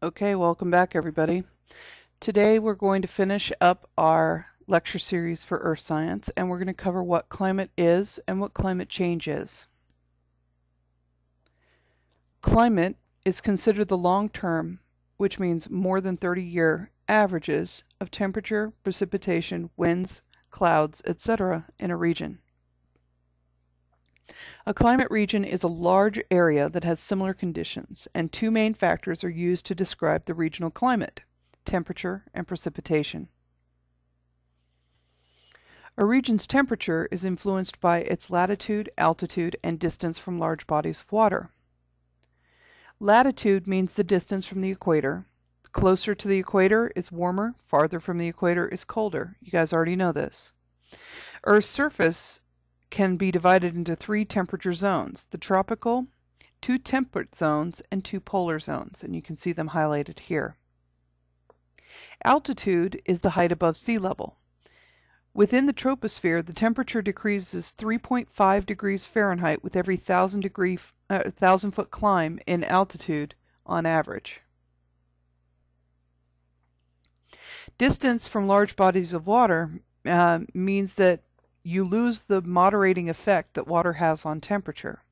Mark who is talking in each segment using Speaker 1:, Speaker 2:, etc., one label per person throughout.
Speaker 1: Okay, welcome back everybody. Today we're going to finish up our lecture series for earth science and we're going to cover what climate is and what climate change is. Climate is considered the long term, which means more than 30 year averages of temperature, precipitation, winds, clouds, etc. in a region. A climate region is a large area that has similar conditions, and two main factors are used to describe the regional climate temperature and precipitation. A region's temperature is influenced by its latitude, altitude, and distance from large bodies of water. Latitude means the distance from the equator. Closer to the equator is warmer, farther from the equator is colder. You guys already know this. Earth's surface can be divided into three temperature zones the tropical, two temperate zones, and two polar zones, and you can see them highlighted here. Altitude is the height above sea level. Within the troposphere, the temperature decreases 3.5 degrees Fahrenheit with every 1,000 degree, uh, 1,000 foot climb in altitude on average. Distance from large bodies of water uh, means that you lose the moderating effect that water has on temperature.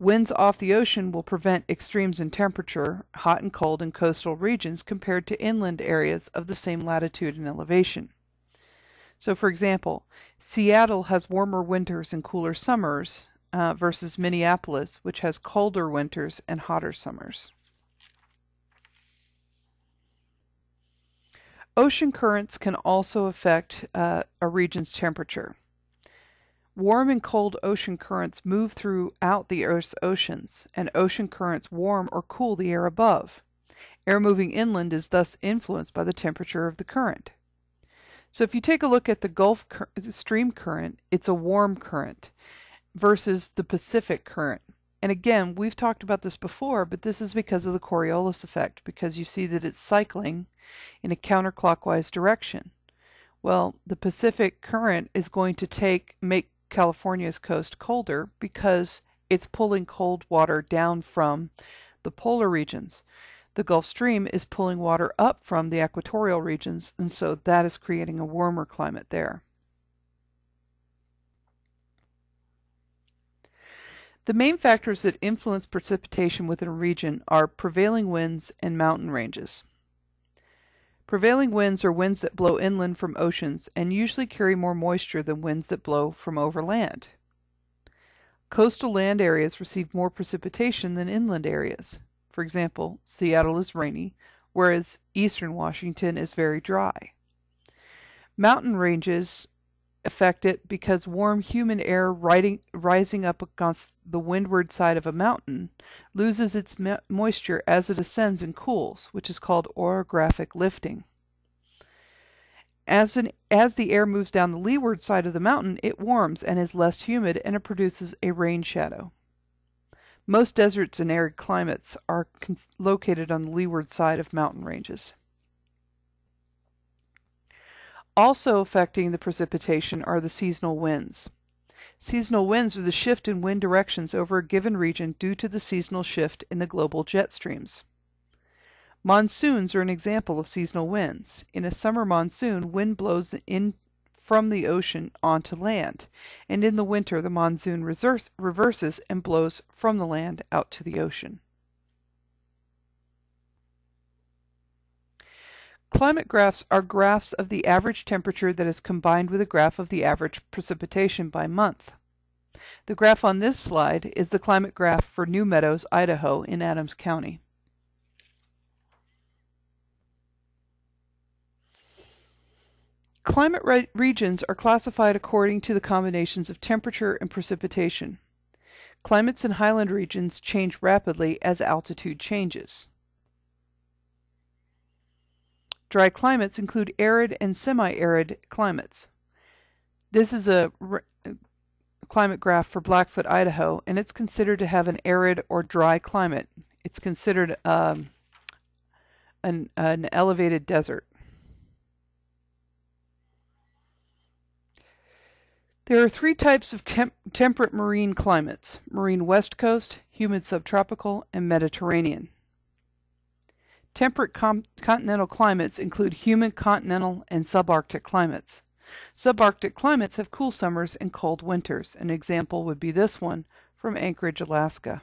Speaker 1: Winds off the ocean will prevent extremes in temperature, hot and cold in coastal regions compared to inland areas of the same latitude and elevation. So, for example, Seattle has warmer winters and cooler summers uh, versus Minneapolis, which has colder winters and hotter summers. Ocean currents can also affect uh, a region's temperature. Warm and cold ocean currents move throughout the Earth's oceans, and ocean currents warm or cool the air above. Air moving inland is thus influenced by the temperature of the current. So if you take a look at the Gulf Stream current, it's a warm current versus the Pacific current. And again, we've talked about this before, but this is because of the Coriolis effect, because you see that it's cycling in a counterclockwise direction. Well, the Pacific current is going to take make California's coast colder because it's pulling cold water down from the polar regions. The Gulf Stream is pulling water up from the equatorial regions, and so that is creating a warmer climate there. The main factors that influence precipitation within a region are prevailing winds and mountain ranges. Prevailing winds are winds that blow inland from oceans and usually carry more moisture than winds that blow from overland. Coastal land areas receive more precipitation than inland areas. For example, Seattle is rainy, whereas eastern Washington is very dry. Mountain ranges affect it because warm, humid air riding, rising up against the windward side of a mountain loses its moisture as it ascends and cools, which is called orographic lifting. As, an, as the air moves down the leeward side of the mountain, it warms and is less humid, and it produces a rain shadow. Most deserts and arid climates are located on the leeward side of mountain ranges. Also affecting the precipitation are the seasonal winds. Seasonal winds are the shift in wind directions over a given region due to the seasonal shift in the global jet streams. Monsoons are an example of seasonal winds. In a summer monsoon, wind blows in from the ocean onto land, and in the winter the monsoon reverses and blows from the land out to the ocean. Climate graphs are graphs of the average temperature that is combined with a graph of the average precipitation by month. The graph on this slide is the climate graph for New Meadows, Idaho in Adams County. Climate re regions are classified according to the combinations of temperature and precipitation. Climates in highland regions change rapidly as altitude changes. Dry climates include arid and semi-arid climates. This is a climate graph for Blackfoot, Idaho, and it's considered to have an arid or dry climate. It's considered um, an, an elevated desert. There are three types of temperate marine climates marine west coast, humid subtropical, and Mediterranean. Temperate continental climates include humid continental and subarctic climates. Subarctic climates have cool summers and cold winters. An example would be this one from Anchorage, Alaska.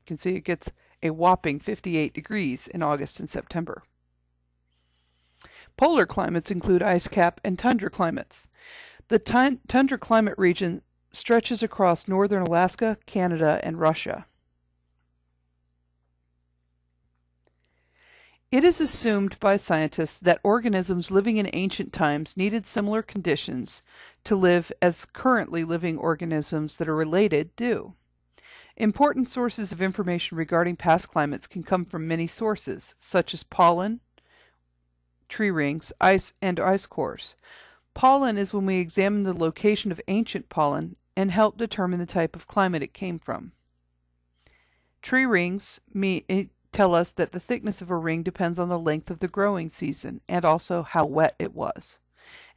Speaker 1: You can see it gets a whopping 58 degrees in August and September. Polar climates include ice cap and tundra climates. The tundra climate region stretches across northern Alaska, Canada, and Russia. It is assumed by scientists that organisms living in ancient times needed similar conditions to live as currently living organisms that are related do. Important sources of information regarding past climates can come from many sources, such as pollen, tree rings, ice, and ice cores. Pollen is when we examine the location of ancient pollen and help determine the type of climate it came from. Tree rings tell us that the thickness of a ring depends on the length of the growing season and also how wet it was.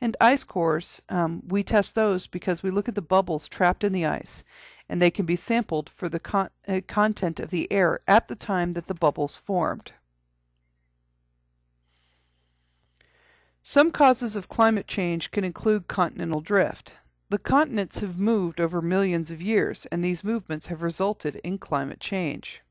Speaker 1: And ice cores, um, we test those because we look at the bubbles trapped in the ice, and they can be sampled for the con uh, content of the air at the time that the bubbles formed. Some causes of climate change can include continental drift. The continents have moved over millions of years, and these movements have resulted in climate change.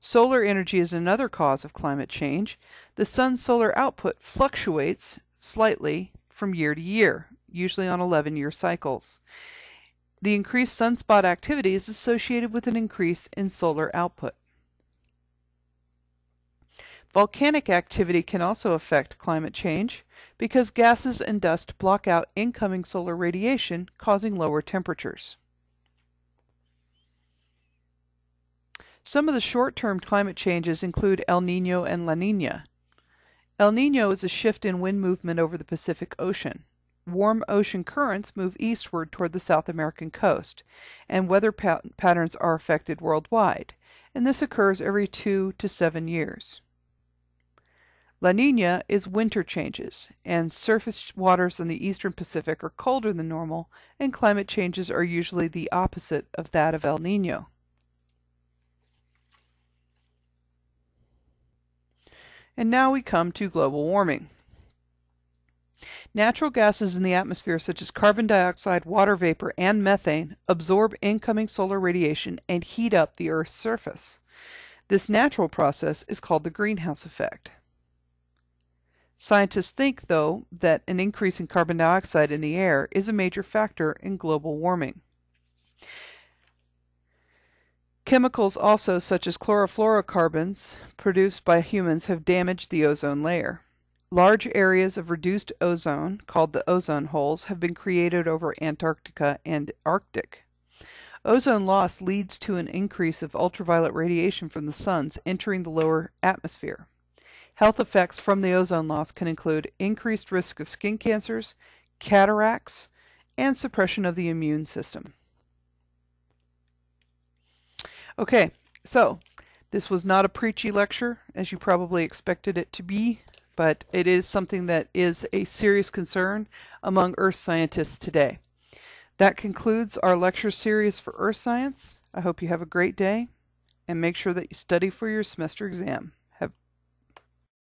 Speaker 1: Solar energy is another cause of climate change. The sun's solar output fluctuates slightly from year to year, usually on 11 year cycles. The increased sunspot activity is associated with an increase in solar output. Volcanic activity can also affect climate change because gases and dust block out incoming solar radiation, causing lower temperatures. Some of the short-term climate changes include El Nino and La Nina. El Nino is a shift in wind movement over the Pacific Ocean. Warm ocean currents move eastward toward the South American coast, and weather pat patterns are affected worldwide, and this occurs every two to seven years. La Nina is winter changes, and surface waters in the eastern Pacific are colder than normal, and climate changes are usually the opposite of that of El Nino. And now we come to global warming. Natural gases in the atmosphere, such as carbon dioxide, water vapor, and methane, absorb incoming solar radiation and heat up the Earth's surface. This natural process is called the greenhouse effect. Scientists think, though, that an increase in carbon dioxide in the air is a major factor in global warming. Chemicals also such as chlorofluorocarbons produced by humans have damaged the ozone layer. Large areas of reduced ozone, called the ozone holes, have been created over Antarctica and Arctic. Ozone loss leads to an increase of ultraviolet radiation from the suns entering the lower atmosphere. Health effects from the ozone loss can include increased risk of skin cancers, cataracts, and suppression of the immune system. Okay, so this was not a preachy lecture, as you probably expected it to be, but it is something that is a serious concern among earth scientists today. That concludes our lecture series for earth science. I hope you have a great day and make sure that you study for your semester exam.